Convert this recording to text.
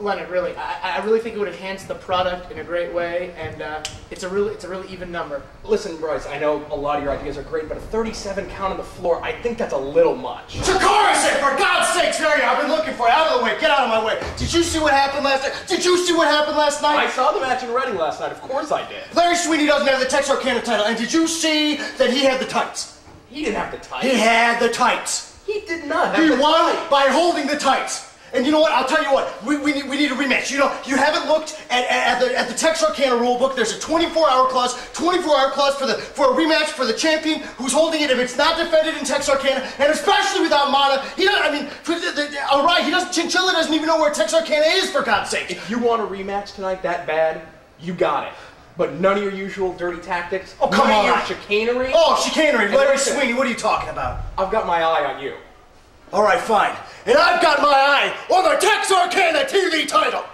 Leonard, really, I, I really think it would enhance the product in a great way, and uh, it's a really, it's a really even number. Listen, Bryce, I know a lot of your ideas are great, but a 37 count on the floor, I think that's a little much. Chikara for God's sakes, there you are. I've been looking for you. Out of the way. Get out of my way. Did you see what happened last night? Did you see what happened last night? I saw the match in Reading last night. Of course I did. Larry Sweeney doesn't have the Texarkana title. And did you see that he had the tights? He didn't have the tights. He had the tights. He did not have He the won tights. by holding the tights. And you know what? I'll tell you what. We, we, need, we need a rematch. You know, you haven't looked at, at, at the, at the Texarkana rule book. There's a 24-hour clause, 24-hour clause for the for a rematch for the champion who's holding it if it's not defended in Texarkana, and especially without Mana. He doesn't. I mean, for the, the, all right, he doesn't. Chinchilla doesn't even know where Texarkana is for God's sake. If you want a rematch tonight that bad, you got it. But none of your usual dirty tactics. Oh, come on. your chicanery. Oh, chicanery, Larry Sweeney. What are you talking about? I've got my eye on you. All right, fine. And I've got my eye on the Texarkana TV title.